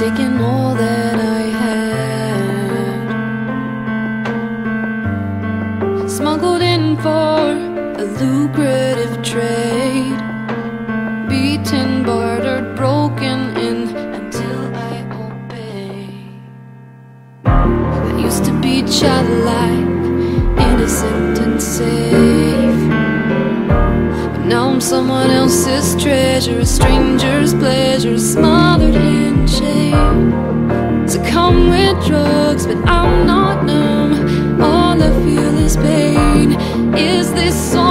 taken all that I had. Smuggled in for a lucrative trade. Beaten, bartered, broken in until I obey. I used to be childlike, innocent and safe. But now I'm someone else's treasure, a stranger's pleasure, smothered in So come with drugs, but I'm not numb. All I feel is pain. Is this all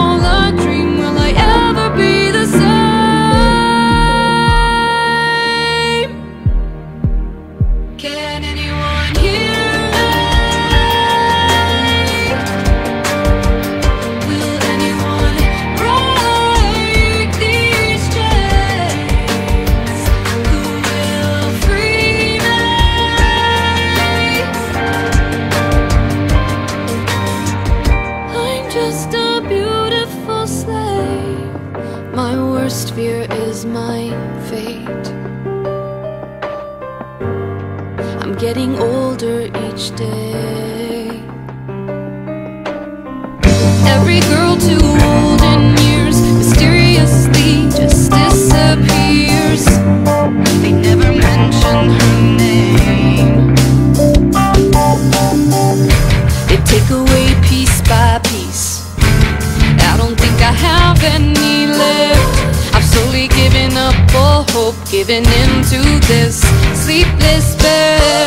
just a beautiful slave. My worst fear is my fate. I'm getting older each day. Every girl to hope giving in to this sleepless bed.